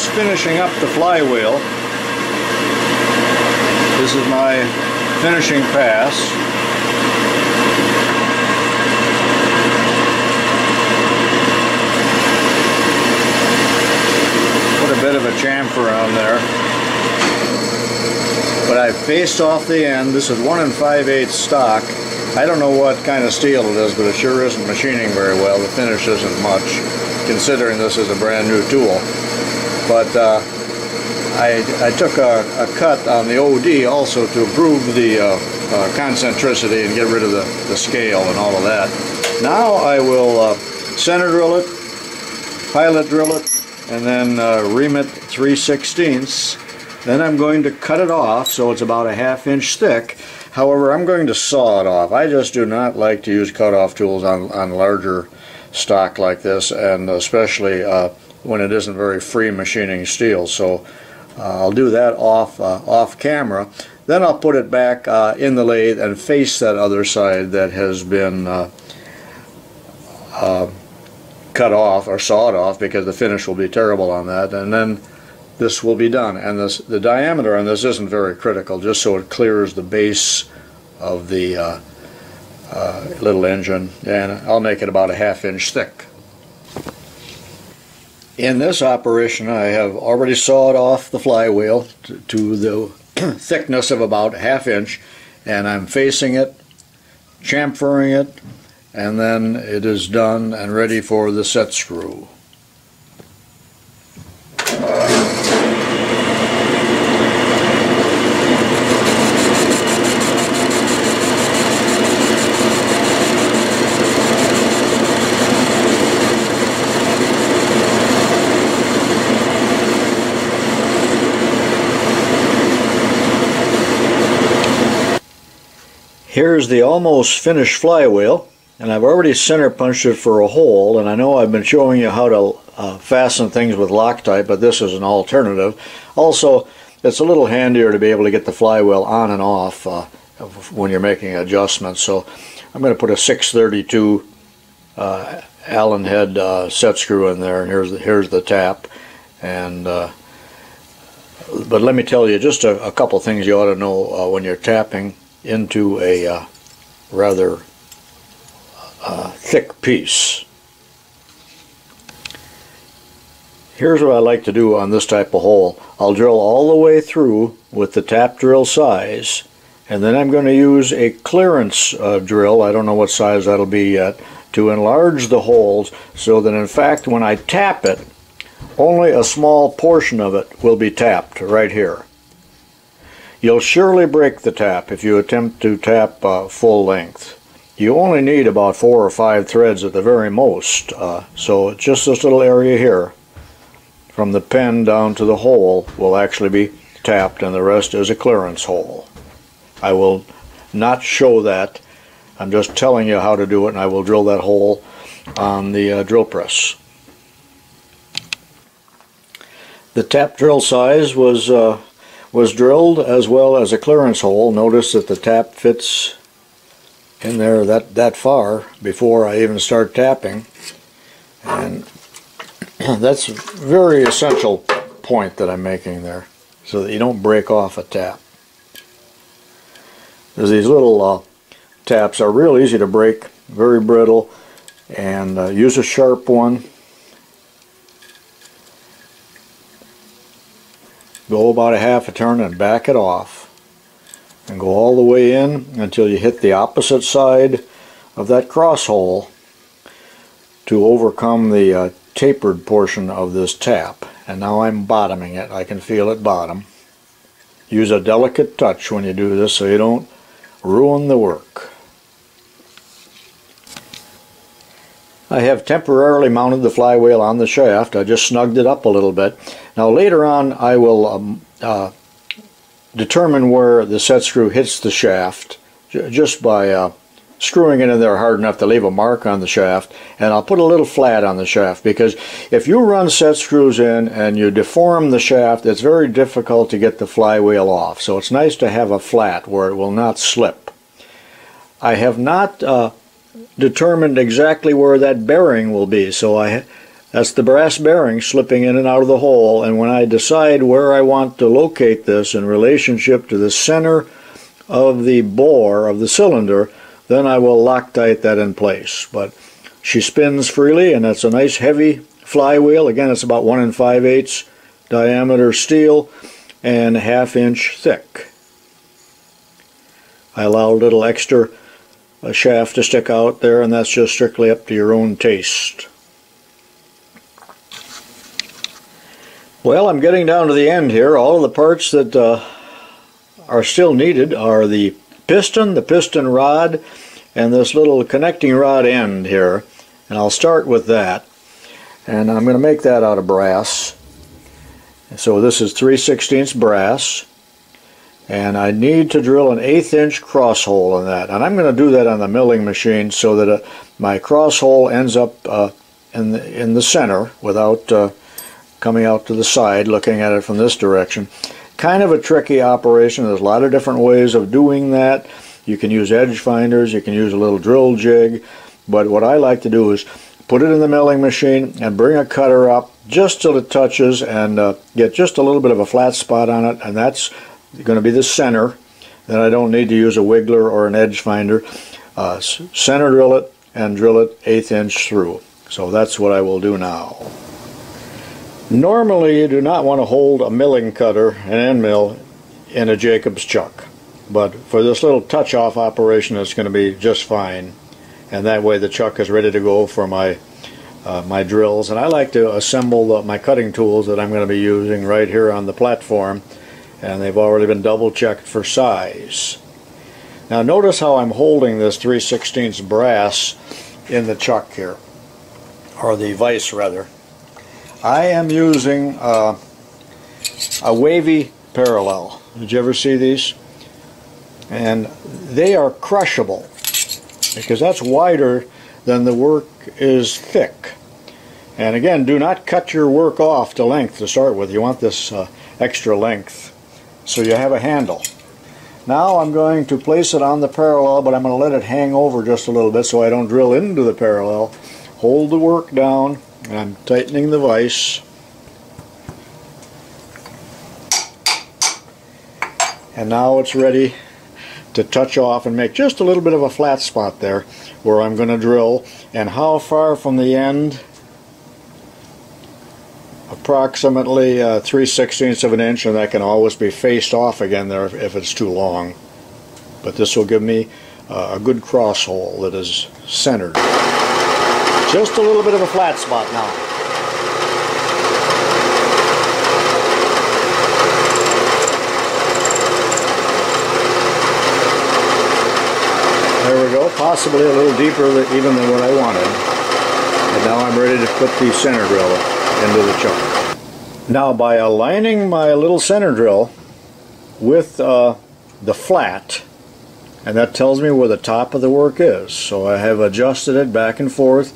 just finishing up the flywheel. This is my finishing pass. Put a bit of a chamfer on there. But I faced off the end. This is 1 and 5 8 stock. I don't know what kind of steel it is, but it sure isn't machining very well. The finish isn't much, considering this is a brand new tool. But uh, I, I took a, a, cut on the OD also to improve the uh, uh, concentricity and get rid of the, the scale and all of that. Now I will uh, center drill it, pilot drill it, and then uh, ream it 3 16ths. Then I'm going to cut it off so it's about a half inch thick However, I'm going to saw it off. I just do not like to use cut-off tools on, on larger stock like this, and especially uh, when it isn't very free machining steel. So uh, I'll do that off, uh, off camera. Then I'll put it back uh, in the lathe and face that other side that has been cut off or sawed off because the finish will be terrible on that. And then this will be done. And this, the diameter on this isn't very critical, just so it clears the base of the uh, uh, little engine. And I'll make it about a half inch thick. In this operation, I have already sawed off the flywheel to, the thickness of about half inch, and I'm facing it, chamfering it, and then it is done and ready for the set screw. Here's the almost finished flywheel and I've already center punched it for a hole and I know I've been showing you how to uh, fasten things with Loctite but this is an alternative. Also it's a little handier to be able to get the flywheel on and off uh, when you're making adjustments. So I'm going to put a 632 uh, Allen head uh, set screw in there and here's the, here's the tap. And uh, but let me tell you just a, a couple things you ought to know uh, when you're tapping into a uh, rather uh, thick piece. Here's what I like to do on this type of hole. I'll drill all the way through with the tap drill size and then I'm going to use a clearance uh, drill, I don't know what size that'll be yet, to enlarge the holes so that in fact when I tap it, only a small portion of it will be tapped right here. You'll surely break the tap if you attempt to tap uh, full length. You only need about four or five threads at the very most, uh, so just this little area here from the pen down to the hole will actually be tapped and the rest is a clearance hole. I will not show that. I'm just telling you how to do it and I will drill that hole on the uh, drill press. The tap drill size was uh, was drilled as well as a clearance hole. Notice that the tap fits in there that, that far before I even start tapping. And that's a very essential point that I'm making there so that you don't break off a tap. Because these little uh, taps are real easy to break, very brittle, and uh, use a sharp one go about a half a turn and back it off and go all the way in until you hit the opposite side of that cross hole to overcome the uh, tapered portion of this tap. And now I'm bottoming it. I can feel it bottom. Use a delicate touch when you do this so you don't ruin the work I have temporarily mounted the flywheel on the shaft. I just snugged it up a little bit. Now later on I will um, uh, determine where the set screw hits the shaft just by uh, screwing it in there hard enough to leave a mark on the shaft and I'll put a little flat on the shaft because if you run set screws in and you deform the shaft it's very difficult to get the flywheel off so it's nice to have a flat where it will not slip. I have not uh, determined exactly where that bearing will be. So I That's the brass bearing slipping in and out of the hole and when I decide where I want to locate this in relationship to the center of the bore of the cylinder then I will Loctite that in place. But she spins freely and that's a nice heavy flywheel. Again it's about 1 and 5 eighths diameter steel and half inch thick. I allow a little extra a shaft to stick out there and that's just strictly up to your own taste. Well, I'm getting down to the end here. All of the parts that uh, are still needed are the piston, the piston rod, and this little connecting rod end here. And I'll start with that. And I'm going to make that out of brass. So this is 3 16 brass. And I need to drill an eighth inch cross hole in that. And I'm going to do that on the milling machine so that uh, my cross hole ends up uh, in, the, in the center without uh, coming out to the side looking at it from this direction. Kind of a tricky operation. There's a lot of different ways of doing that. You can use edge finders, you can use a little drill jig, but what I like to do is put it in the milling machine and bring a cutter up just till it touches and uh, get just a little bit of a flat spot on it and that's going to be the center. Then I don't need to use a wiggler or an edge finder. Uh, center drill it and drill it eighth inch through. So that's what I will do now. Normally you do not want to hold a milling cutter, an end mill, in a Jacob's chuck. But for this little touch-off operation it's going to be just fine. And that way the chuck is ready to go for my uh, my drills. And I like to assemble the, my cutting tools that I'm going to be using right here on the platform. And they've already been double checked for size. Now notice how I'm holding this 3 16 brass in the chuck here. Or the vise rather. I am using uh, a wavy parallel. Did you ever see these? And they are crushable because that's wider than the work is thick. And again, do not cut your work off to length to start with. You want this uh, extra length so you have a handle. Now I'm going to place it on the parallel, but I'm going to let it hang over just a little bit so I don't drill into the parallel. Hold the work down and I'm tightening the vise and now it's ready to touch off and make just a little bit of a flat spot there where I'm going to drill and how far from the end approximately uh, 3 16ths of an inch and that can always be faced off again there if, if it's too long but this will give me uh, a good cross hole that is centered. Just a little bit of a flat spot now. There we go, possibly a little deeper even than what I wanted. And now I'm ready to put the center drill into the chuck. Now by aligning my little center drill with uh, the flat, and that tells me where the top of the work is. So I have adjusted it back and forth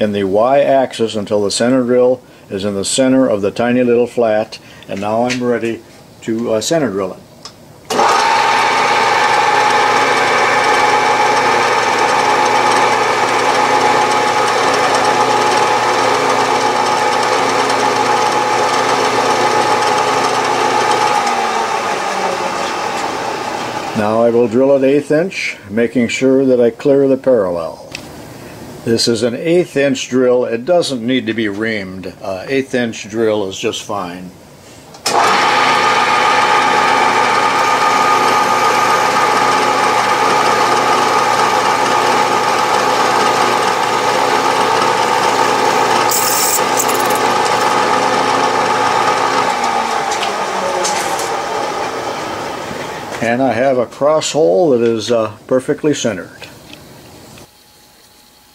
in the y-axis until the center drill is in the center of the tiny little flat and now I'm ready to uh, center drill it. Now I will drill at eighth inch, making sure that I clear the parallel. This is an eighth inch drill. It doesn't need to be reamed. Uh, eighth inch drill is just fine. And I have a cross hole that is uh, perfectly centered.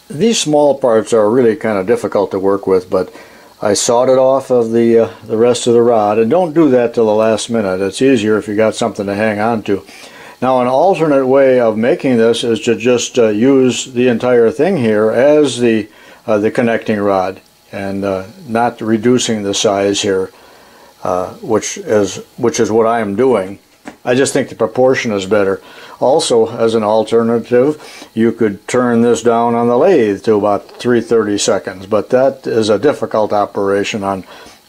These small parts are really kind of difficult to work with but I sawed it off of the uh, the rest of the rod. And don't do that till the last minute. It's easier if you got something to hang on to. Now an alternate way of making this is to just uh, use the entire thing here as the uh, the connecting rod and uh, not reducing the size here uh, which is which is what I am doing I just think the proportion is better. Also, as an alternative, you could turn this down on the lathe to about 330 seconds, but that is a difficult operation on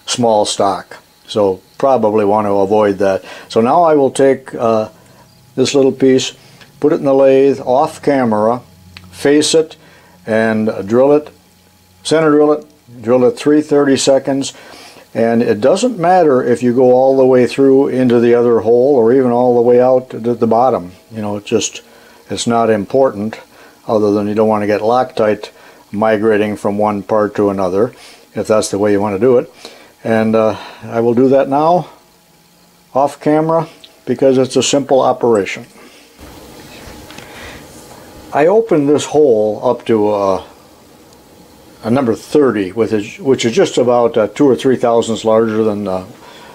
small stock. So probably want to avoid that. So now I will take uh, this little piece, put it in the lathe off camera, face it, and drill it, center drill it, drill it 330 seconds, and it doesn't matter if you go all the way through into the other hole or even all the way out to the bottom. You know, it's just, it's not important other than you don't want to get Loctite migrating from one part to another if that's the way you want to do it. And uh, I will do that now off camera because it's a simple operation. I opened this hole up to uh, a number 30, with a, which is just about uh, two or three thousandths larger than uh,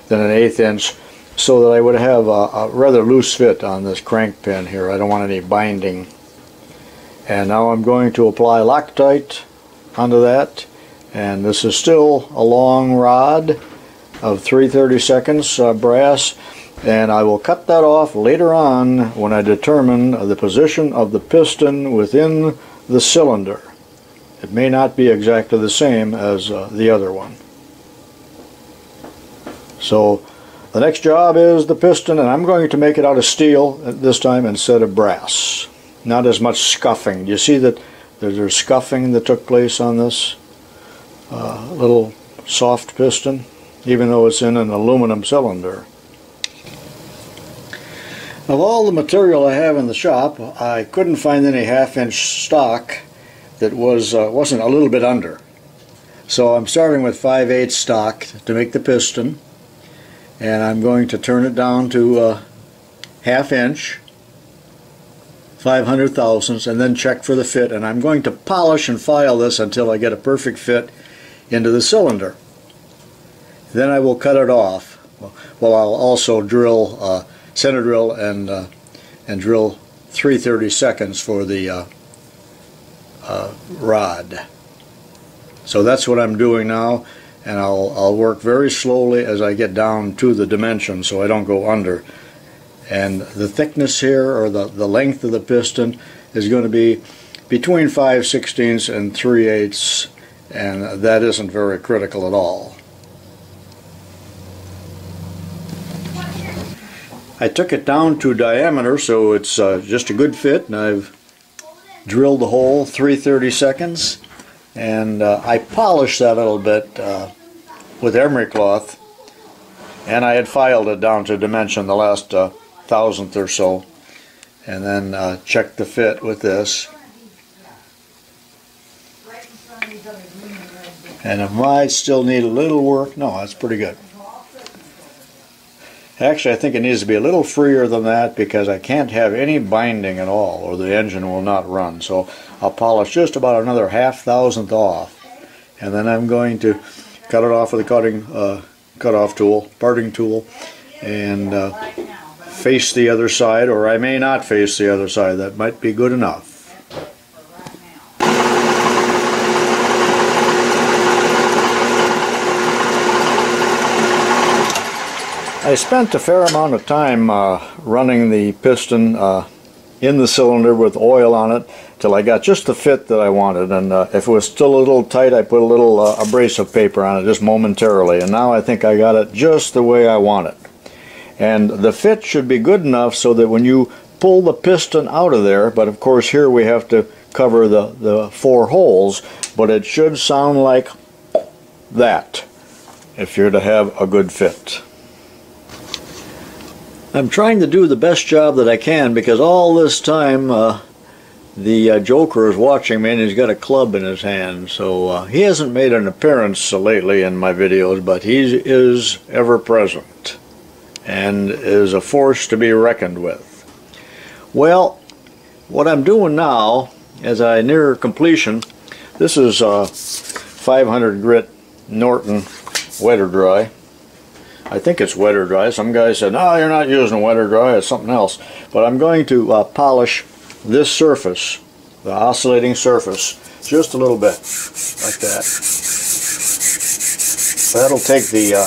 than an eighth inch, so that I would have a, a, rather loose fit on this crank pin here. I don't want any binding. And now I'm going to apply Loctite onto that, and this is still a long rod of 330 seconds uh, brass and I will cut that off later on when I determine the position of the piston within the cylinder. It may not be exactly the same as uh, the other one. So the next job is the piston and I'm going to make it out of steel this time instead of brass. Not as much scuffing. Do You see that there's scuffing that took place on this uh, little soft piston even though it's in an aluminum cylinder. Of all the material I have in the shop, I couldn't find any half-inch stock that was, uh, wasn't a little bit under. So I'm starting with 5 8 stock to make the piston and I'm going to turn it down to uh, half inch 500 thousandths and then check for the fit and I'm going to polish and file this until I get a perfect fit into the cylinder. Then I will cut it off. Well, I'll also drill uh, center drill and uh, and drill 330 seconds for the uh, rod. So that's what I'm doing now and I'll, I'll work very slowly as I get down to the dimension so I don't go under. And the thickness here or the, the length of the piston is going to be between 5 sixteenths and 3 eighths and that isn't very critical at all. I took it down to diameter so it's uh, just a good fit and I've drilled the hole 330 seconds and uh, I polished that a little bit uh, with emery cloth and I had filed it down to dimension the last uh, thousandth or so and then uh, checked the fit with this. And it might still need a little work no that's pretty good Actually, I think it needs to be a little freer than that because I can't have any binding at all or the engine will not run. So I'll polish just about another half thousandth off. And then I'm going to cut it off with a cutting uh, cut-off tool, parting tool, and uh, face the other side, or I may not face the other side. That might be good enough. I spent a fair amount of time uh, running the piston uh, in the cylinder with oil on it till I got just the fit that I wanted. And uh, if it was still a little tight I put a little uh, abrasive paper on it just momentarily. And now I think I got it just the way I want it. And the fit should be good enough so that when you pull the piston out of there but of course here we have to cover the, the four holes but it should sound like that if you're to have a good fit. I'm trying to do the best job that I can because all this time uh, the uh, Joker is watching me and he's got a club in his hand. So uh, he hasn't made an appearance lately in my videos, but he is ever present and is a force to be reckoned with. Well, what I'm doing now as I near completion, this is 500 grit Norton wet or Dry. I think it's wet or dry. Some guys said, no, you're not using wet or dry, it's something else. But I'm going to uh, polish this surface, the oscillating surface, just a little bit, like that. That'll take the, uh,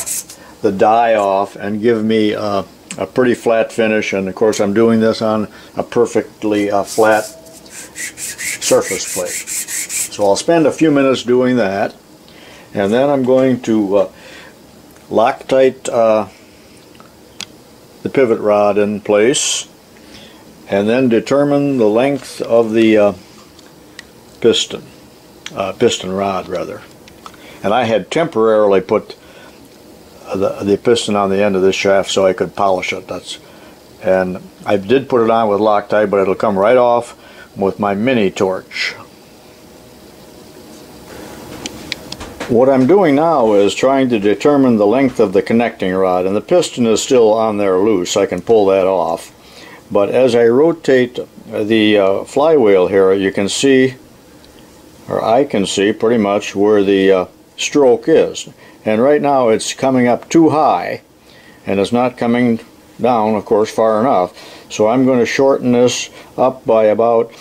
the dye off and give me uh, a pretty flat finish and of course I'm doing this on a perfectly uh, flat surface plate. So I'll spend a few minutes doing that and then I'm going to uh, Loctite uh, the pivot rod in place and then determine the length of the uh, piston, uh, piston rod rather. And I had temporarily put the, the piston on the end of this shaft so I could polish it. That's And I did put it on with Loctite, but it'll come right off with my mini torch. What I'm doing now is trying to determine the length of the connecting rod, and the piston is still on there loose. I can pull that off. But as I rotate the uh, flywheel here, you can see, or I can see pretty much where the uh, stroke is. And right now it's coming up too high, and it's not coming down, of course, far enough. So I'm going to shorten this up by about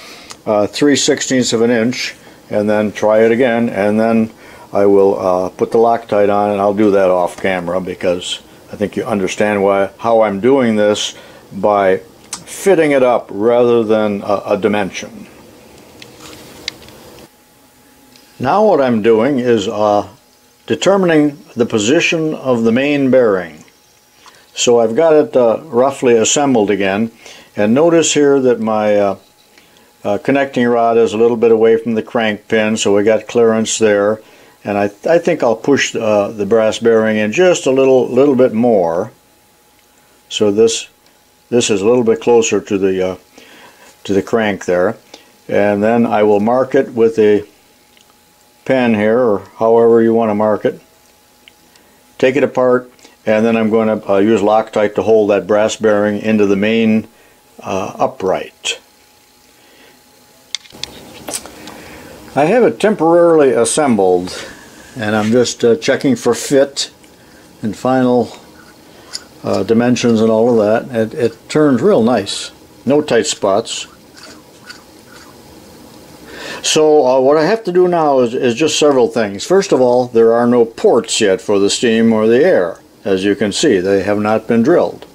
uh, 3 sixteenths of an inch, and then try it again, and then I will uh, put the Loctite on and I'll do that off camera because I think you understand why how I'm doing this by fitting it up rather than a, a dimension. Now what I'm doing is uh, determining the position of the main bearing. So I've got it uh, roughly assembled again and notice here that my uh, uh, connecting rod is a little bit away from the crank pin so we got clearance there and I, I think I'll push uh, the brass bearing in just a little little bit more. So this this is a little bit closer to the uh, to the crank there. And then I will mark it with a pen here or however you want to mark it. Take it apart and then I'm going to uh, use Loctite to hold that brass bearing into the main uh, upright. I have it temporarily assembled and I'm just uh, checking for fit and final uh, dimensions and all of that. It, it turns real nice. No tight spots. So uh, what I have to do now is, is just several things. First of all, there are no ports yet for the steam or the air. As you can see, they have not been drilled.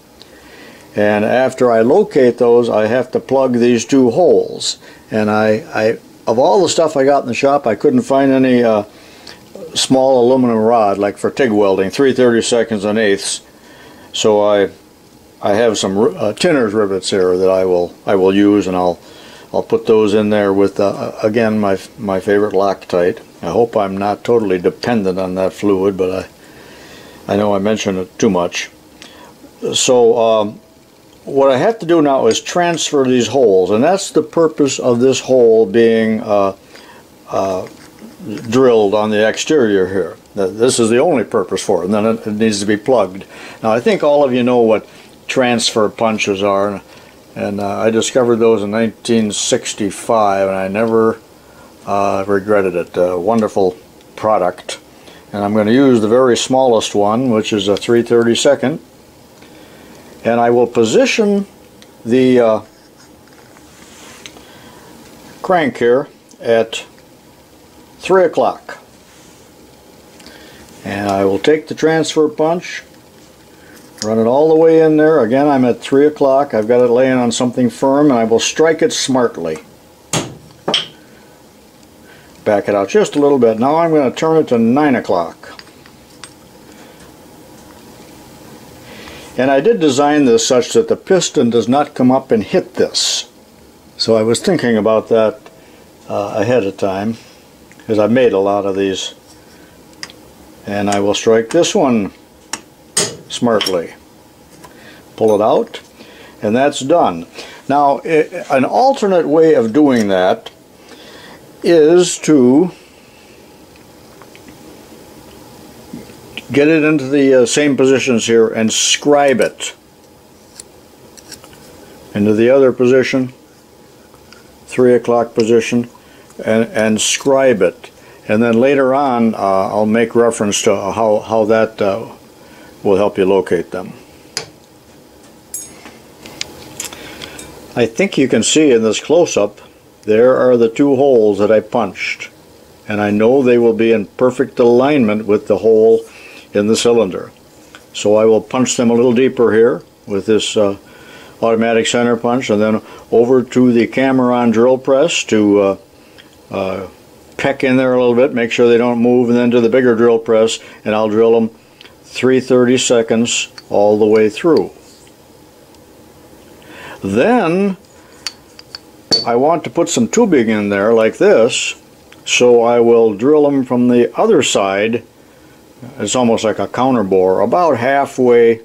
And after I locate those, I have to plug these two holes. And I, I of all the stuff I got in the shop, I couldn't find any uh, small aluminum rod like for TIG welding, 330 seconds and eighths. So I I have some uh, tinner's rivets here that I will I will use and I'll I'll put those in there with uh, uh, again my my favorite Loctite. I hope I'm not totally dependent on that fluid, but I I know I mentioned it too much. So um, what I have to do now is transfer these holes, and that's the purpose of this hole being uh, uh, drilled on the exterior here. This is the only purpose for it, and then it needs to be plugged. Now I think all of you know what transfer punches are, and uh, I discovered those in 1965, and I never uh, regretted it. A wonderful product. And I'm going to use the very smallest one, which is a 332nd, and I will position the uh, crank here at 3 o'clock. And I will take the transfer punch, run it all the way in there. Again, I'm at 3 o'clock. I've got it laying on something firm, and I will strike it smartly. Back it out just a little bit. Now I'm going to turn it to 9 o'clock. And I did design this such that the piston does not come up and hit this. So I was thinking about that uh, ahead of time because I've made a lot of these. And I will strike this one smartly. Pull it out, and that's done. Now, an alternate way of doing that is to get it into the uh, same positions here and scribe it into the other position, 3 o'clock position, and, and scribe it. And then later on, uh, I'll make reference to how, how that uh, will help you locate them. I think you can see in this close-up, there are the two holes that I punched. And I know they will be in perfect alignment with the hole in the cylinder. So I will punch them a little deeper here, with this uh, automatic center punch and then over to the Cameron drill press to uh, peck in there a little bit, make sure they don't move, and then to the bigger drill press and I'll drill them 330 seconds all the way through. Then I want to put some tubing in there like this so I will drill them from the other side it's almost like a counter bore about halfway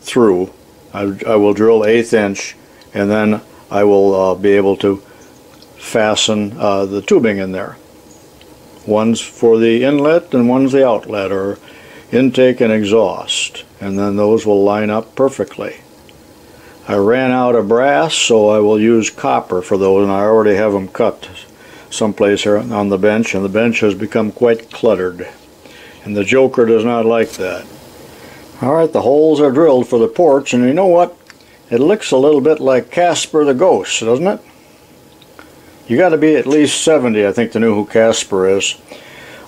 through I, I will drill eighth inch and then I will uh, be able to fasten uh, the tubing in there one's for the inlet and one's the outlet or intake and exhaust and then those will line up perfectly I ran out of brass so I will use copper for those and I already have them cut someplace here on the bench and the bench has become quite cluttered and the Joker does not like that. Alright the holes are drilled for the ports and you know what it looks a little bit like Casper the Ghost doesn't it? You got to be at least 70 I think to know who Casper is.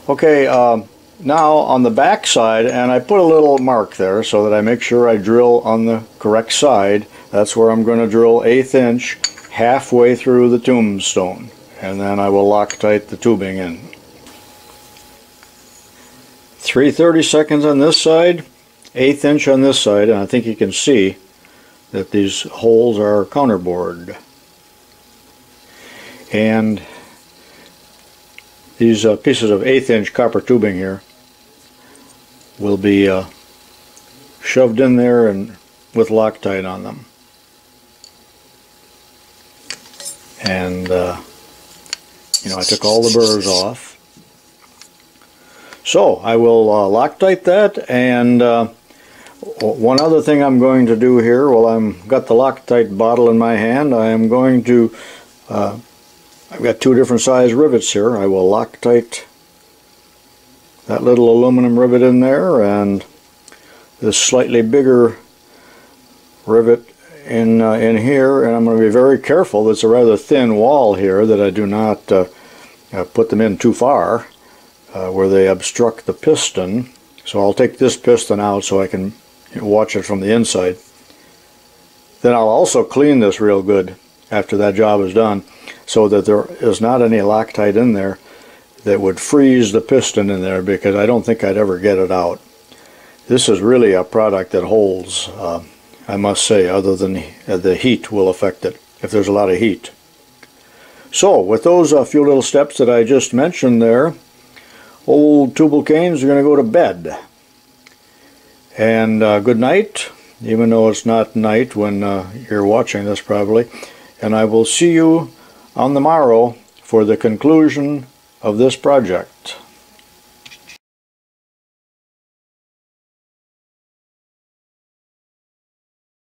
Okay um, now on the back side and I put a little mark there so that I make sure I drill on the correct side that's where I'm going to drill eighth inch halfway through the tombstone and then I will Loctite the tubing in. 330 seconds on this side, eighth inch on this side, and I think you can see that these holes are counterbored. And these uh, pieces of eighth inch copper tubing here will be uh, shoved in there and with Loctite on them. And uh, you know, I took all the burrs off. So I will uh, Loctite that and uh, one other thing I'm going to do here while I'm got the Loctite bottle in my hand I am going to uh, I've got two different size rivets here. I will Loctite that little aluminum rivet in there and this slightly bigger rivet in uh, in here. And I'm going to be very careful. It's a rather thin wall here that I do not uh, uh, put them in too far uh, where they obstruct the piston. So I'll take this piston out so I can watch it from the inside. Then I'll also clean this real good after that job is done so that there is not any Loctite in there that would freeze the piston in there because I don't think I'd ever get it out this is really a product that holds uh, I must say, other than the heat will affect it, if there's a lot of heat. So, with those uh, few little steps that I just mentioned there, old Tubalcain's are going to go to bed. And uh, good night, even though it's not night when uh, you're watching this probably. And I will see you on the morrow for the conclusion of this project.